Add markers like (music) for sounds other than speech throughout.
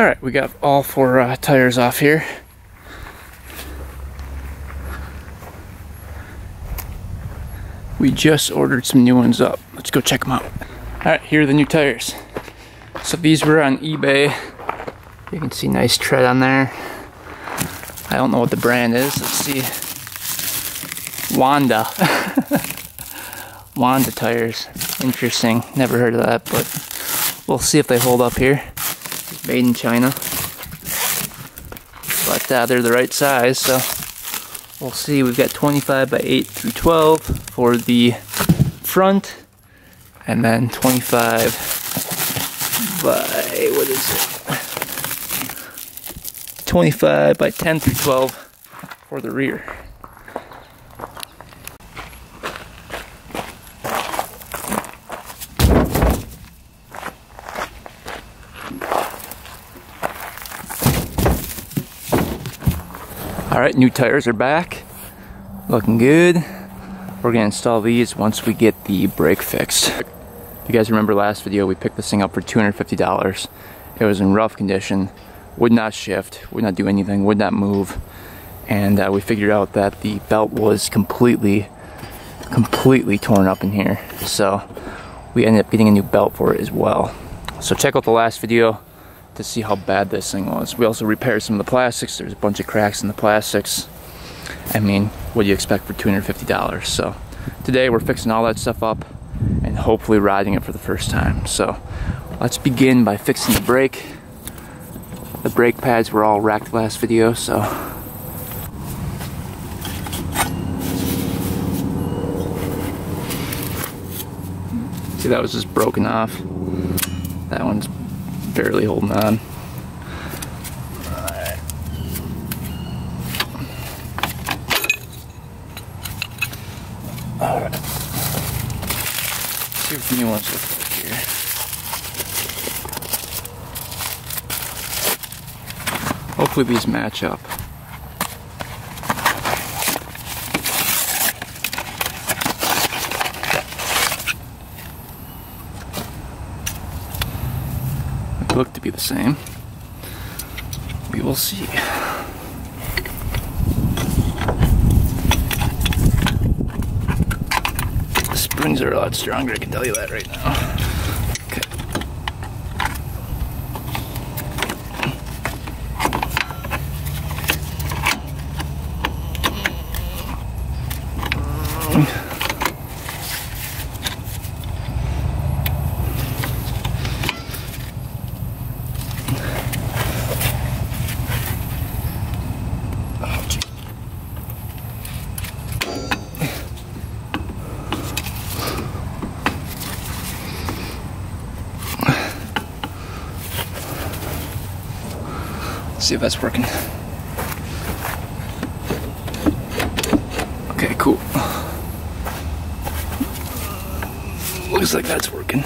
All right, we got all four uh, tires off here. We just ordered some new ones up. Let's go check them out. All right, here are the new tires. So these were on eBay. You can see nice tread on there. I don't know what the brand is. Let's see. Wanda. (laughs) Wanda tires. Interesting. Never heard of that, but we'll see if they hold up here. Made in China. But uh, they're the right size, so we'll see. We've got 25 by 8 through 12 for the front, and then 25 by, what is it? 25 by 10 through 12 for the rear. All right, new tires are back. Looking good. We're gonna install these once we get the brake fixed. If you guys remember last video, we picked this thing up for $250. It was in rough condition, would not shift, would not do anything, would not move. And uh, we figured out that the belt was completely, completely torn up in here. So we ended up getting a new belt for it as well. So check out the last video to see how bad this thing was. We also repaired some of the plastics. There's a bunch of cracks in the plastics. I mean, what do you expect for $250? So today we're fixing all that stuff up and hopefully riding it for the first time. So let's begin by fixing the brake. The brake pads were all racked last video, so See, that was just broken off. That one's barely holding on. Alright. See what new ones look here. Hopefully these match up. Look to be the same. We will see. The springs are a lot stronger, I can tell you that right now. See if that's working. Okay, cool. Looks like that's working.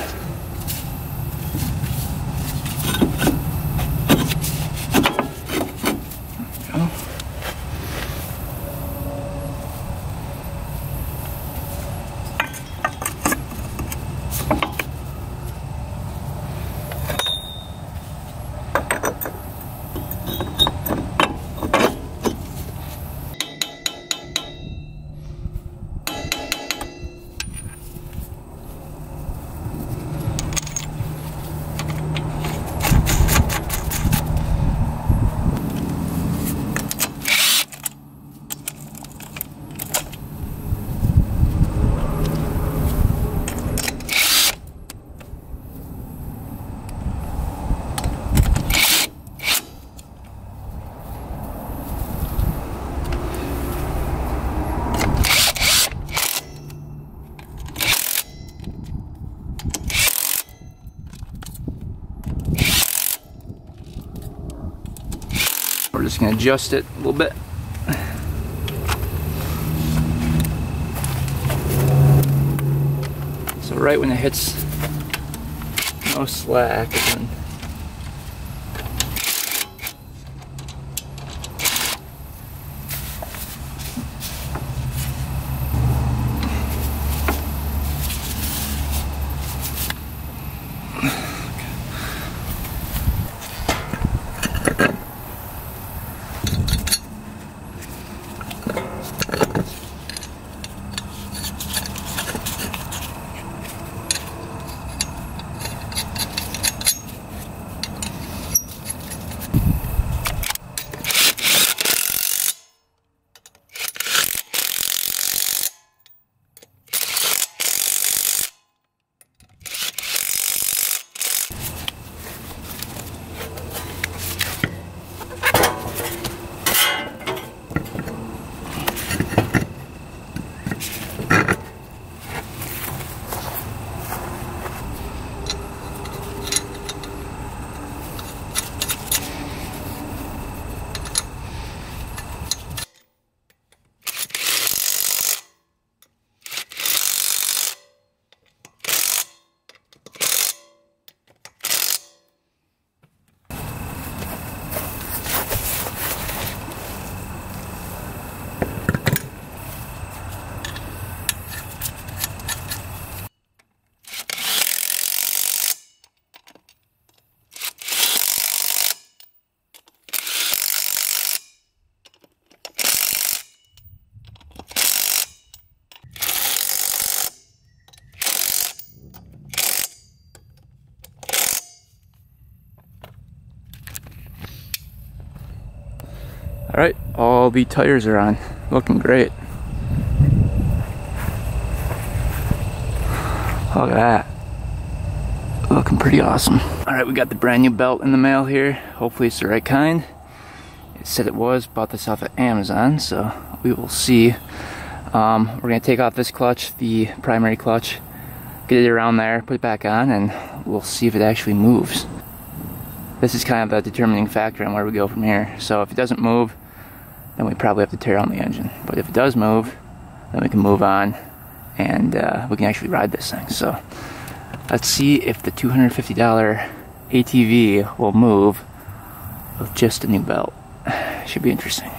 There we go. Just gonna adjust it a little bit. So right when it hits no slack, All the tires are on. Looking great. Look at that. Looking pretty awesome. All right, we got the brand new belt in the mail here. Hopefully it's the right kind. It said it was, bought this off of Amazon, so we will see. Um, we're gonna take off this clutch, the primary clutch, get it around there, put it back on, and we'll see if it actually moves. This is kind of the determining factor on where we go from here. So if it doesn't move, then we probably have to tear on the engine. But if it does move, then we can move on and uh, we can actually ride this thing. So let's see if the $250 ATV will move with just a new belt. (sighs) Should be interesting.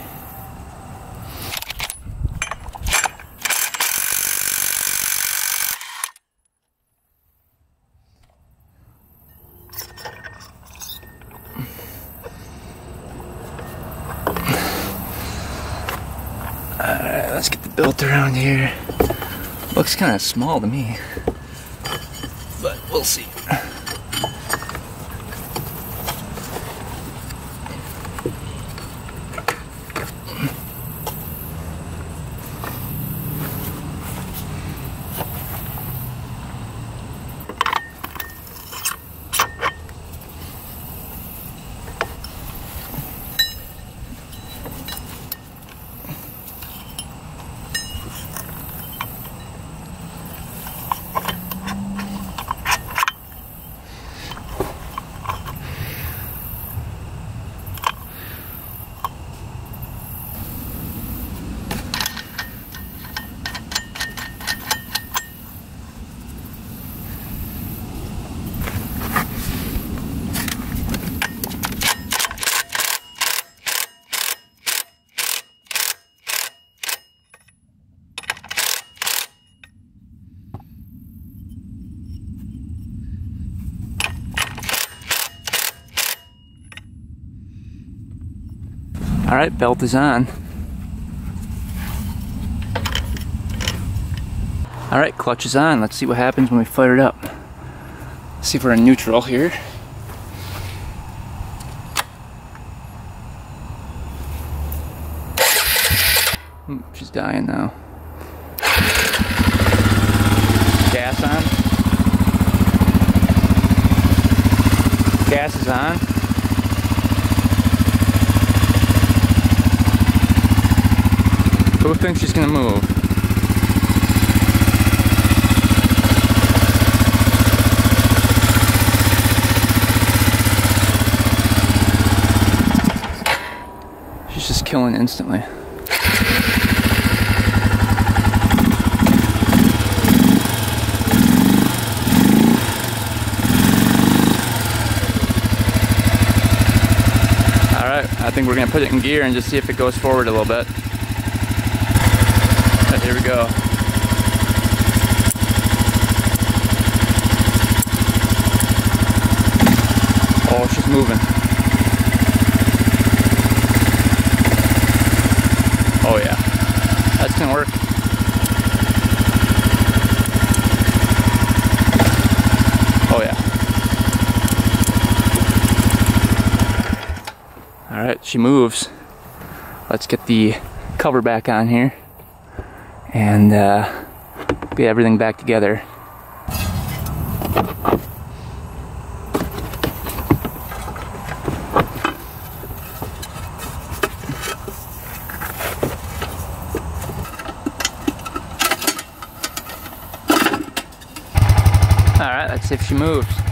Alright, belt around here. Looks kind of small to me, but we'll see. All right, belt is on. All right, clutch is on. Let's see what happens when we fire it up. Let's see if we're in neutral here. Hmm, she's dying now. Gas on. Gas is on. Who thinks she's gonna move? She's just killing instantly. I think we're gonna put it in gear and just see if it goes forward a little bit. Here we go. Oh, she's moving. Oh yeah, that's gonna work. Oh yeah. All right, she moves. Let's get the cover back on here and uh, get everything back together. All right, let's see if she moves.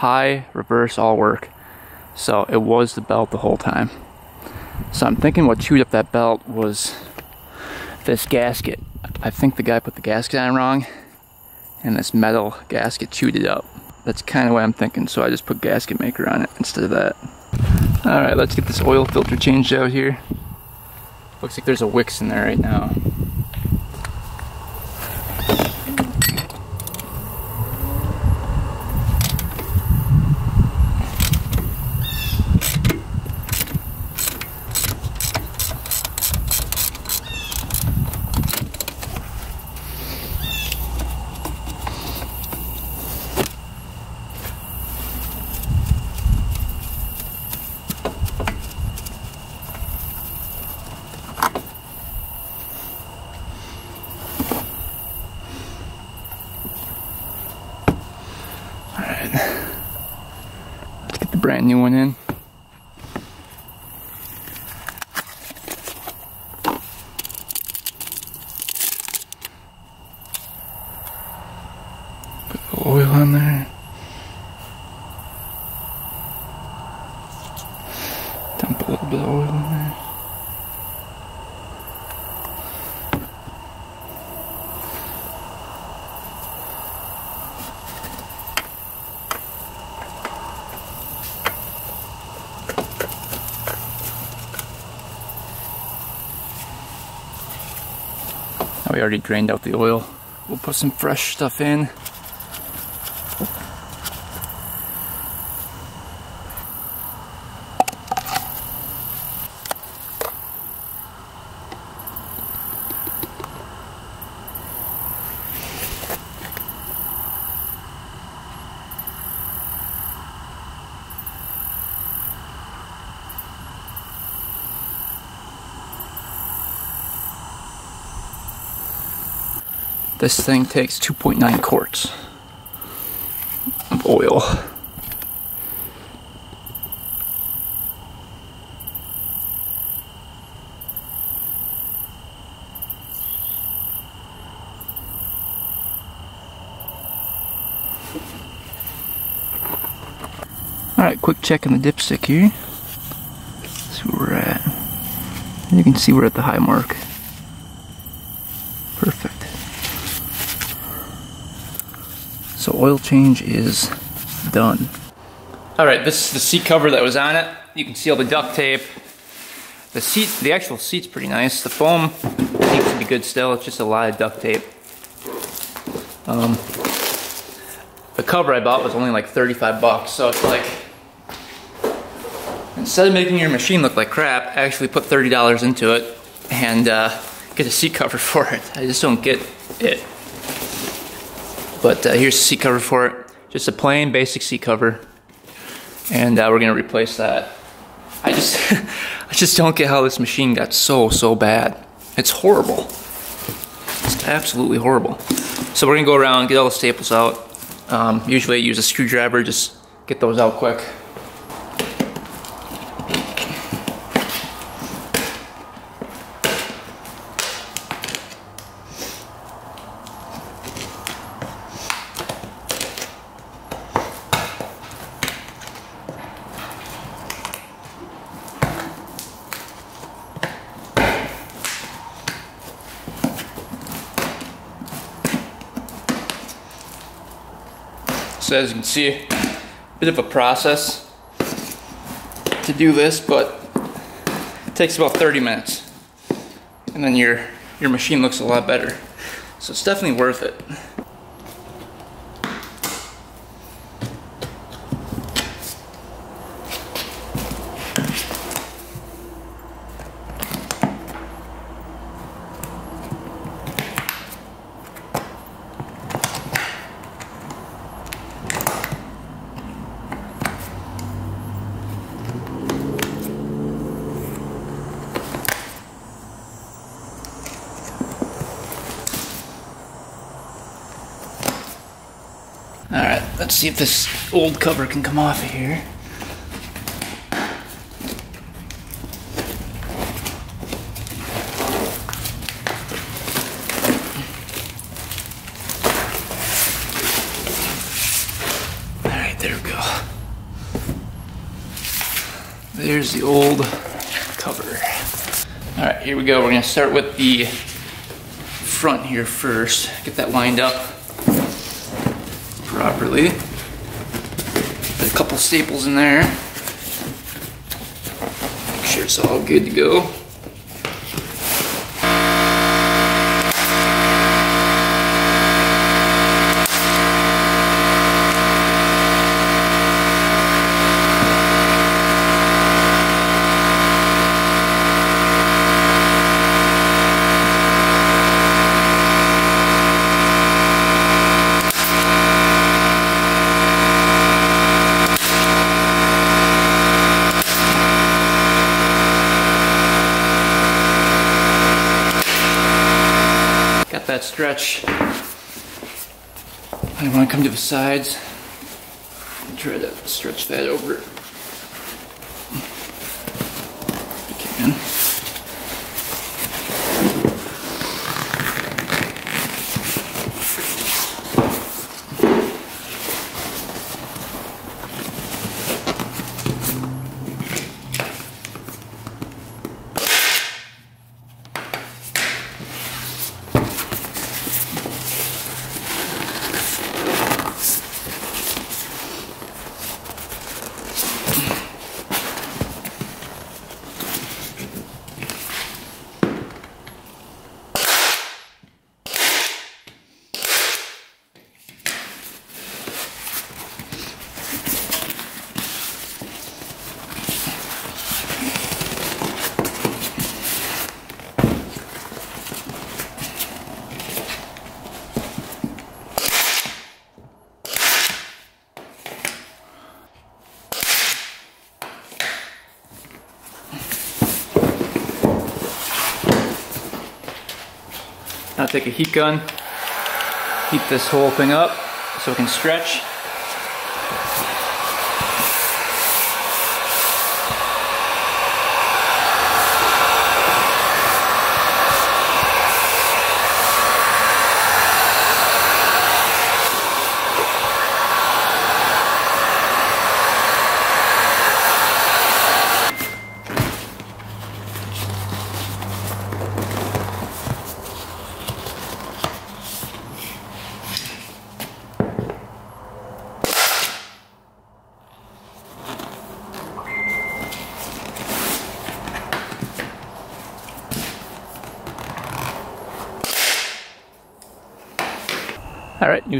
High, reverse, all work. So it was the belt the whole time. So I'm thinking what chewed up that belt was this gasket. I think the guy put the gasket on wrong and this metal gasket chewed it up. That's kind of what I'm thinking, so I just put gasket maker on it instead of that. All right, let's get this oil filter changed out here. Looks like there's a Wix in there right now. brand new one in. Put the oil on there. Dump a little bit of oil in there. we already drained out the oil. We'll put some fresh stuff in. This thing takes 2.9 quarts of oil. Alright, quick check on the dipstick here. see where we're at. you can see we're at the high mark. So oil change is done. All right, this is the seat cover that was on it. You can see all the duct tape. The seat, the actual seat's pretty nice. The foam seems to be good still. It's just a lot of duct tape. Um, the cover I bought was only like 35 bucks, so it's like, instead of making your machine look like crap, I actually put $30 into it and uh, get a seat cover (laughs) for it. I just don't get it. But uh, here's the seat cover for it. Just a plain basic seat cover. And uh, we're gonna replace that. I just, (laughs) I just don't get how this machine got so, so bad. It's horrible. It's absolutely horrible. So we're gonna go around, get all the staples out. Um, usually I use a screwdriver, just get those out quick. So as you can see, a bit of a process to do this, but it takes about 30 minutes. And then your, your machine looks a lot better. So it's definitely worth it. this old cover can come off of here. Alright, there we go. There's the old cover. Alright, here we go. We're going to start with the front here first. Get that lined up properly. Couple staples in there. Make sure it's all good to go. that stretch. I want to come to the sides and try to stretch that over. Take a heat gun, heat this whole thing up so it can stretch.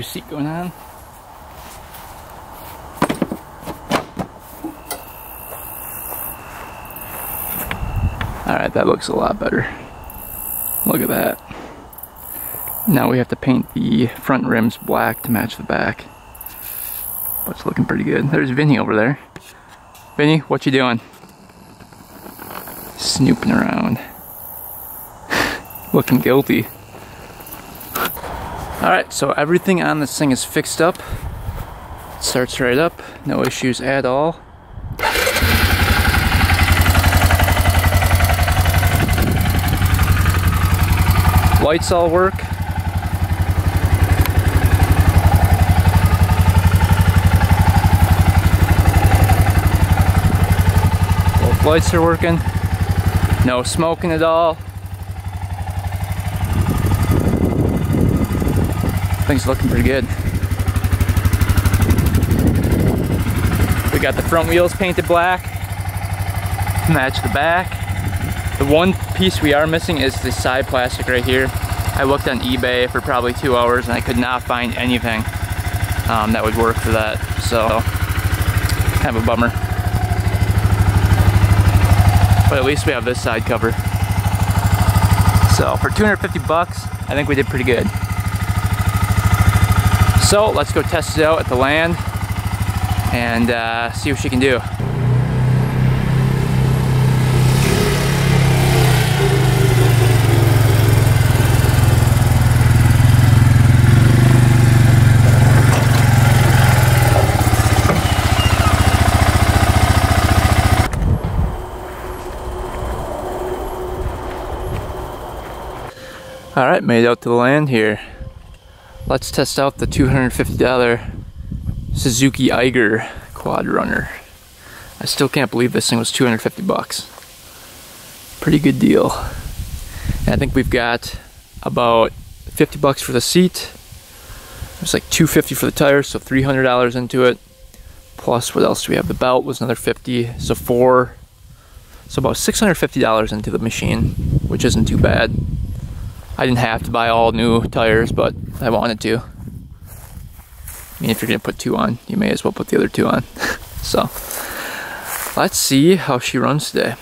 Seat going on. All right, that looks a lot better. Look at that. Now we have to paint the front rims black to match the back. But it's looking pretty good. There's Vinny over there. Vinny, what you doing? Snooping around. (laughs) looking guilty. Alright, so everything on this thing is fixed up. It starts right up, no issues at all. Lights all work. Both lights are working. No smoking at all. Things looking pretty good. We got the front wheels painted black match the back. The one piece we are missing is the side plastic right here. I looked on eBay for probably two hours and I could not find anything um, that would work for that. So, kind of a bummer. But at least we have this side cover. So for 250 bucks, I think we did pretty good. So let's go test it out at the land and uh, see what she can do. All right, made out to the land here. Let's test out the $250 Suzuki Eiger quad runner. I still can't believe this thing was 250 bucks. Pretty good deal. And I think we've got about 50 bucks for the seat. It's like 250 for the tires, so $300 into it. Plus, what else do we have? The belt was another 50, so four. So about $650 into the machine, which isn't too bad. I didn't have to buy all new tires, but I wanted to. I mean, if you're gonna put two on, you may as well put the other two on. (laughs) so, let's see how she runs today.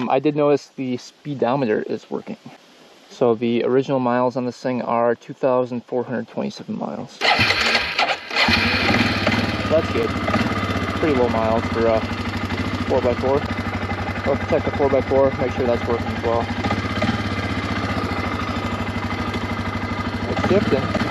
um, I did notice the speedometer is working. So the original miles on this thing are 2,427 miles. That's good. Pretty low miles for a 4x4. I'll check the 4x4, make sure that's working as well. It's shifting.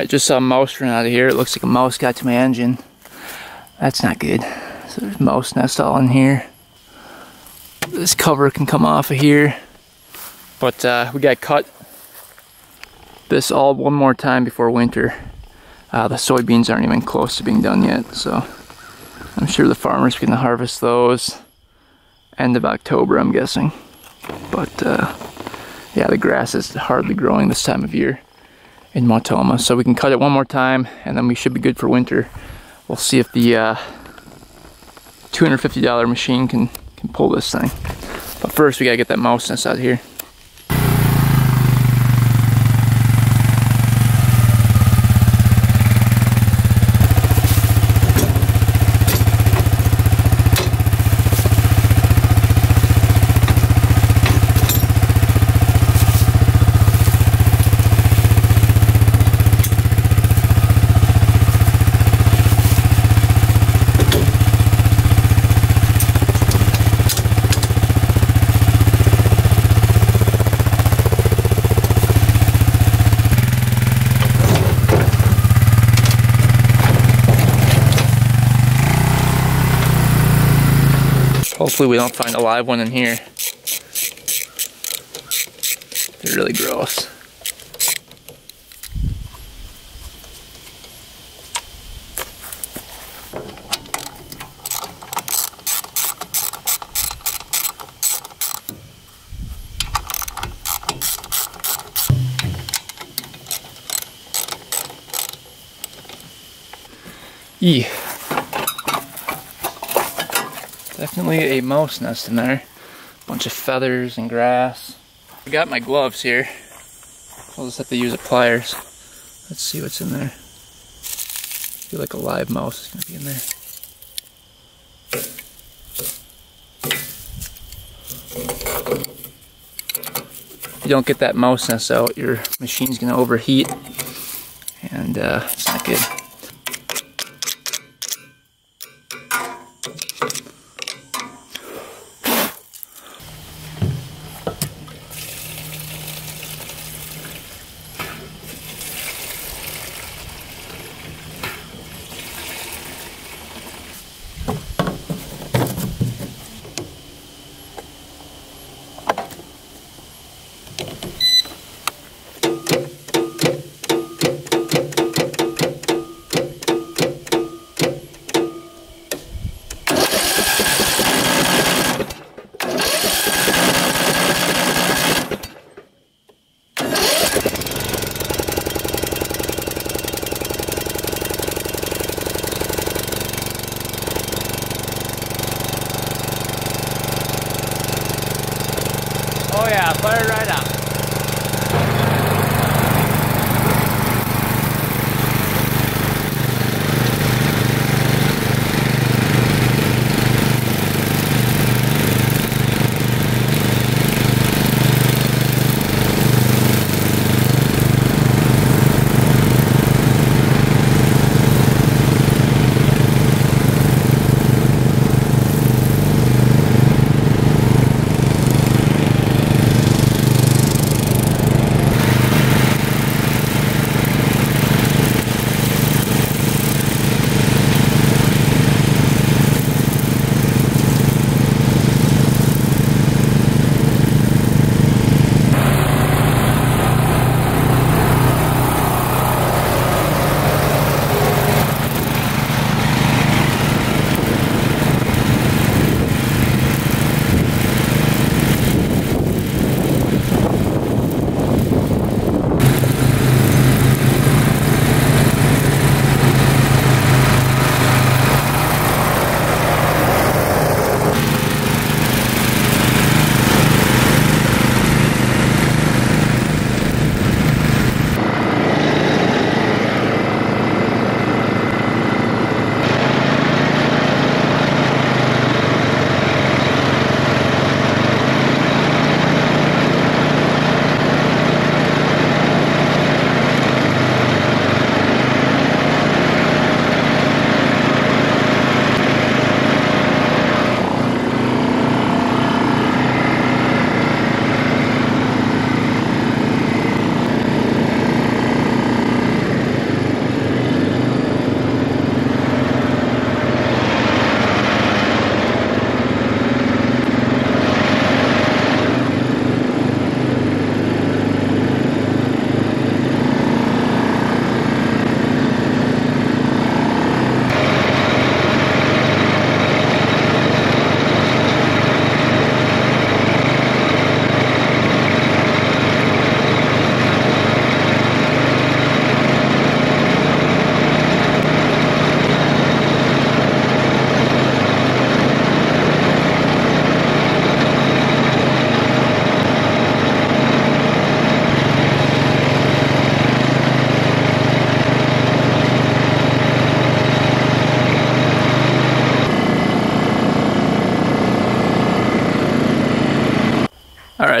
Alright, just saw a mouse run out of here. It looks like a mouse got to my engine. That's not good. So there's mouse nest all in here. This cover can come off of here. But uh, we got cut this all one more time before winter. Uh, the soybeans aren't even close to being done yet, so I'm sure the farmers to harvest those end of October, I'm guessing. But uh, yeah, the grass is hardly growing this time of year in Wautoma. So we can cut it one more time and then we should be good for winter. We'll see if the uh, $250 machine can, can pull this thing. But first we gotta get that mouse nest out here. Hopefully we don't find a live one in here. They're really gross. Yeah. Definitely a mouse nest in there. Bunch of feathers and grass. I got my gloves here. I'll just have to use a pliers. Let's see what's in there. I feel like a live mouse is gonna be in there. If you don't get that mouse nest out, your machine's gonna overheat and uh, it's not good.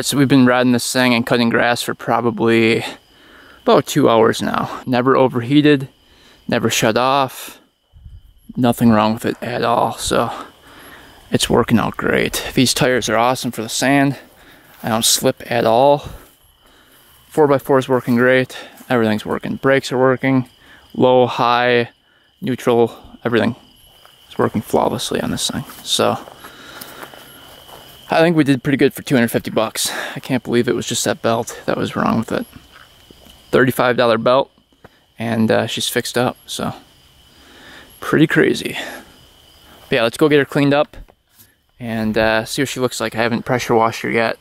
So we've been riding this thing and cutting grass for probably about two hours now. Never overheated, never shut off, nothing wrong with it at all. So it's working out great. These tires are awesome for the sand. I don't slip at all. 4x4 is working great. Everything's working. Brakes are working. Low, high, neutral, everything is working flawlessly on this thing. So I think we did pretty good for 250 bucks. I can't believe it was just that belt that was wrong with it. $35 belt and uh, she's fixed up, so pretty crazy. But yeah, let's go get her cleaned up and uh, see what she looks like. I haven't pressure washed her yet.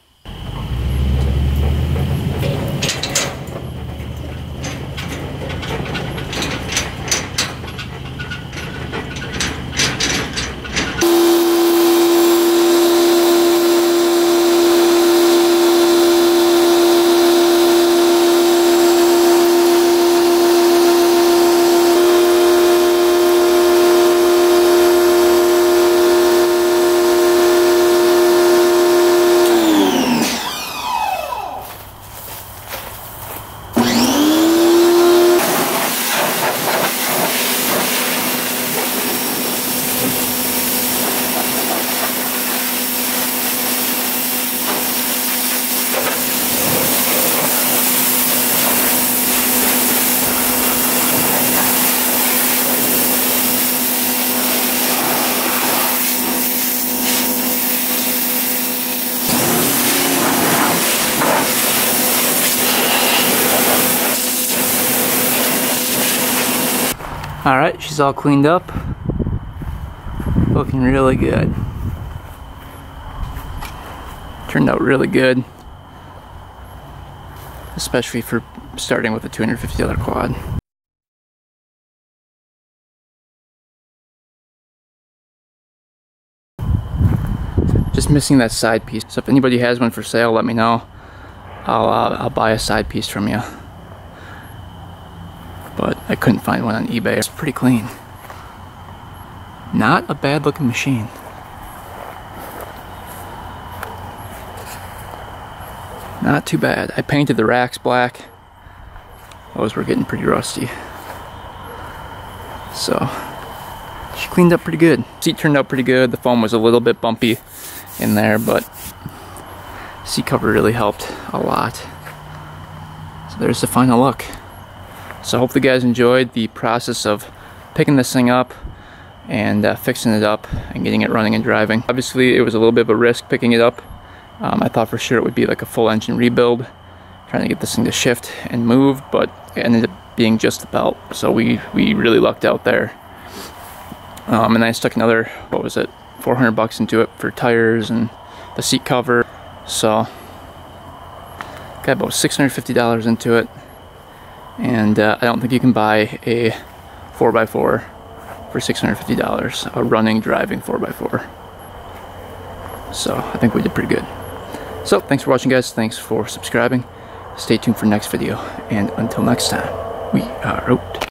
All right, she's all cleaned up. Looking really good. Turned out really good. Especially for starting with a $250 quad. Just missing that side piece. So if anybody has one for sale, let me know. I'll, uh, I'll buy a side piece from you I couldn't find one on eBay. It's pretty clean. Not a bad looking machine. Not too bad. I painted the racks black. Those were getting pretty rusty. So, she cleaned up pretty good. Seat turned out pretty good. The foam was a little bit bumpy in there, but seat cover really helped a lot. So there's the final look. So I hope you guys enjoyed the process of picking this thing up and uh, fixing it up and getting it running and driving. Obviously it was a little bit of a risk picking it up. Um, I thought for sure it would be like a full engine rebuild, trying to get this thing to shift and move, but it ended up being just the belt. So we, we really lucked out there. Um, and I stuck another, what was it, 400 bucks into it for tires and the seat cover. So got about $650 into it and uh, I don't think you can buy a 4x4 for $650 a running driving 4x4 so I think we did pretty good. So thanks for watching guys. Thanks for subscribing. Stay tuned for next video. And until next time we are out